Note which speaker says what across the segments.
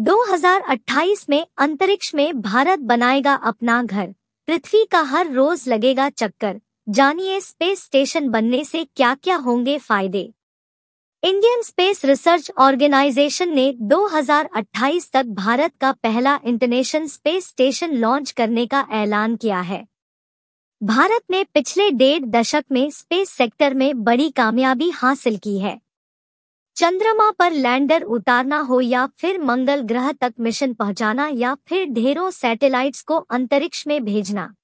Speaker 1: 2028 में अंतरिक्ष में भारत बनाएगा अपना घर। पृथ्वी का हर रोज लगेगा चक्कर। जानिए स्पेस स्टेशन बनने से क्या क्या होंगे फ़ायदे। इंडियन स्पेस रिसर्च ऑर्गेनाइजेशन ने 2028 तक भारत का पहला इंटरनेशनल स्पेस स्टेशन लॉन्च करने का ऐलान किया है। भारत ने पिछले डेढ़ दशक में स्पेस सेक्टर में बड़ी कामयाबी हासिल की है। चंद्रमा पर लैंडर उतारना हो या फिर मंगल ग्रह तक मिशन पहुंचाना या फिर ढेरों सैटेलाइट्स को अंतरिक्ष में भेजना।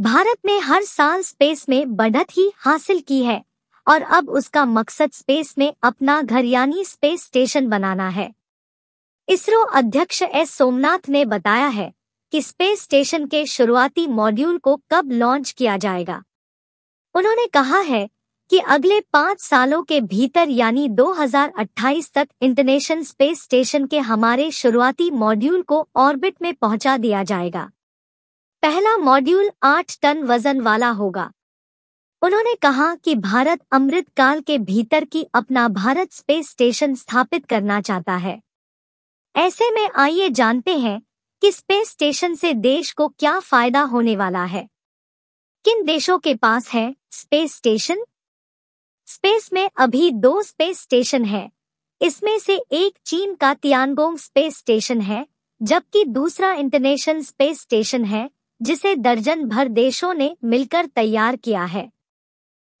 Speaker 1: भारत ने हर साल स्पेस में बढ़त ही हासिल की है और अब उसका मकसद स्पेस में अपना घर यानी स्पेस स्टेशन बनाना है। इसरो अध्यक्ष एस. सोमनाथ ने बताया है कि स्पेस स्टेशन के शुरुआती मॉड्यूल को कब लॉन्च किया जाएगा। उन्होंने कहा है कि अगले पाँच सालों के भीतर यानी 2028 तक इंटरनेशनल स्पेस स्टेशन के हमारे शुरुआती मॉड्यूल को ऑर्बिट में पहुँचा दिया जाएगा। पहला मॉड्यूल आठ टन वज़न वाला होगा। उन्होंने कहा कि भारत अमृत काल के भीतर की अपना भारत स्पेस स्टेशन स्थापित करना चाहता है। ऐसे में आइए जानते हैं कि स्पेस स्टेशन से देश को क्या फ़ायदा होने वाला है। किन देशों के पास है स्पेस स्टेशन? स्पेस में अभी दो स्पेस स्टेशन है। इसमें से एक चीन का तियानगोंग स्पेस स्टेशन है, जबकि दूसरा इंटरनेशनल स्पेस स्टेशन है, जिसे दर्जन भर देशों ने मिलकर तैयार किया है।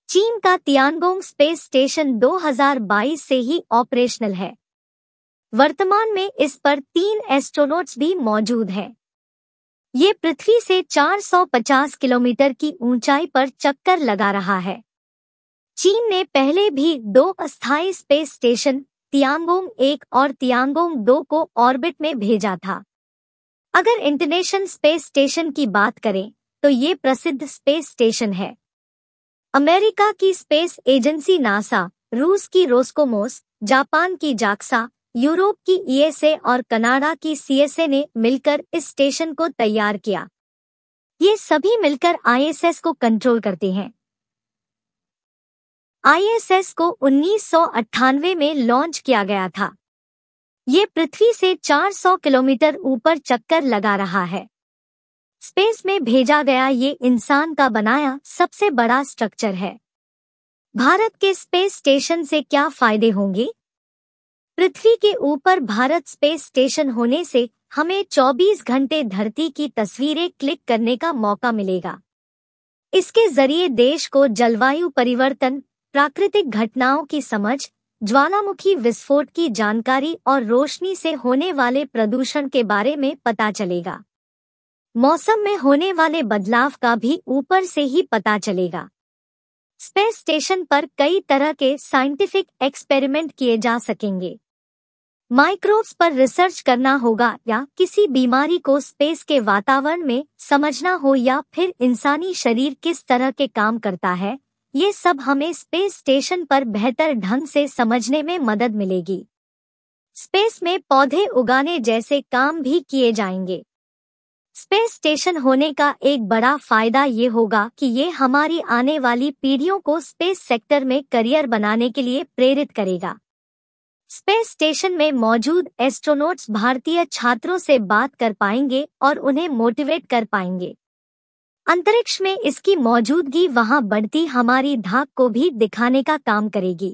Speaker 1: चीन का तियानगोंग स्पेस स्टेशन 2022 से ही ऑपरेशनल है। वर्तमान में इस पर तीन एस्ट्रोनॉट्स भी मौजूद हैं। ये पृथ्वी से 450 किलोमीटर की ऊंचाई पर चक्कर लगा रहा है। चीन ने पहले भी दो अस्थायी स्पेस स्टेशन, तियांगोंग एक और तियांगोंग दो को ऑर्बिट में भेजा था। अगर इंटरनेशनल स्पेस स्टेशन की बात करें तो ये प्रसिद्ध स्पेस स्टेशन है। अमेरिका की स्पेस एजेंसी नासा, रूस की रोस्कोमोस, जापान की जाक्सा, यूरोप की ईएसए और कनाडा की सीएसए ने मिलकर इस स्टेशन को तैयार किया। ये सभी मिलकर आईएसएस को कंट्रोल करते हैं। आईएसएस को उन्नीस सौ अट्ठानवे में लॉन्च किया गया था। ये पृथ्वी से 400 किलोमीटर ऊपर चक्कर लगा रहा है। स्पेस में भेजा गया ये इंसान का बनाया सबसे बड़ा स्ट्रक्चर है। भारत के स्पेस स्टेशन से क्या फ़ायदे होंगे? पृथ्वी के ऊपर भारत स्पेस स्टेशन होने से हमें 24 घंटे धरती की तस्वीरें क्लिक करने का मौका मिलेगा। इसके ज़रिए देश को जलवायु परिवर्तन प्राकृतिक घटनाओं की समझ, ज्वालामुखी विस्फोट की जानकारी और रोशनी से होने वाले प्रदूषण के बारे में पता चलेगा। मौसम में होने वाले बदलाव का भी ऊपर से ही पता चलेगा। स्पेस स्टेशन पर कई तरह के साइंटिफिक एक्सपेरिमेंट किए जा सकेंगे। माइक्रोब्स पर रिसर्च करना होगा या किसी बीमारी को स्पेस के वातावरण में समझना हो या फिर इंसानी शरीर किस तरह के काम करता है ये सब हमें स्पेस स्टेशन पर बेहतर ढंग से समझने में मदद मिलेगी। स्पेस में पौधे उगाने जैसे काम भी किए जाएँगे। स्पेस स्टेशन होने का एक बड़ा फ़ायदा ये होगा कि ये हमारी आने वाली पीढ़ियों को स्पेस सेक्टर में करियर बनाने के लिए प्रेरित करेगा। स्पेस स्टेशन में मौजूद एस्ट्रोनॉट्स भारतीय छात्रों से बात कर पाएँगे और उन्हें मोटिवेट कर पाएँगे। अंतरिक्ष में इसकी मौजूदगी वहाँ बढ़ती हमारी धाक को भी दिखाने का काम करेगी।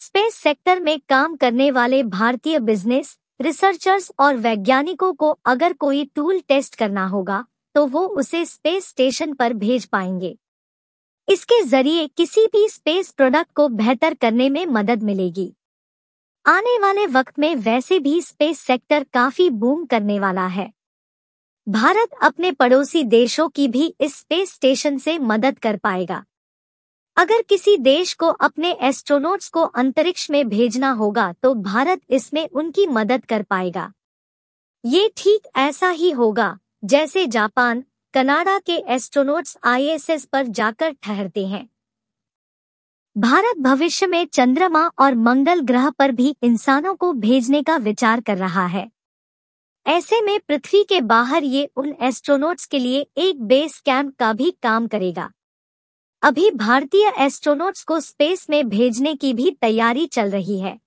Speaker 1: स्पेस सेक्टर में काम करने वाले भारतीय बिज़नेस, रिसर्चर्स और वैज्ञानिकों को अगर कोई टूल टेस्ट करना होगा तो वो उसे स्पेस स्टेशन पर भेज पाएँगे। इसके ज़रिए किसी भी स्पेस प्रोडक्ट को बेहतर करने में मदद मिलेगी। आने वाले वक्त में वैसे भी स्पेस सेक्टर काफ़ी बूम करने वाला है। भारत अपने पड़ोसी देशों की भी इस स्पेस स्टेशन से मदद कर पाएगा। अगर किसी देश को अपने एस्ट्रोनॉट्स को अंतरिक्ष में भेजना होगा तो भारत इसमें उनकी मदद कर पाएगा। ये ठीक ऐसा ही होगा, जैसे जापान, कनाडा के एस्ट्रोनॉट्स आईएसएस पर जाकर ठहरते हैं। भारत भविष्य में चंद्रमा और मंगल ग्रह पर भी इंसानों को भेजने का विचार कर रहा है। ऐसे में पृथ्वी के बाहर ये उन एस्ट्रोनॉट्स के लिए एक बेस कैंप का भी काम करेगा। अभी भारतीय एस्ट्रोनॉट्स को स्पेस में भेजने की भी तैयारी चल रही है।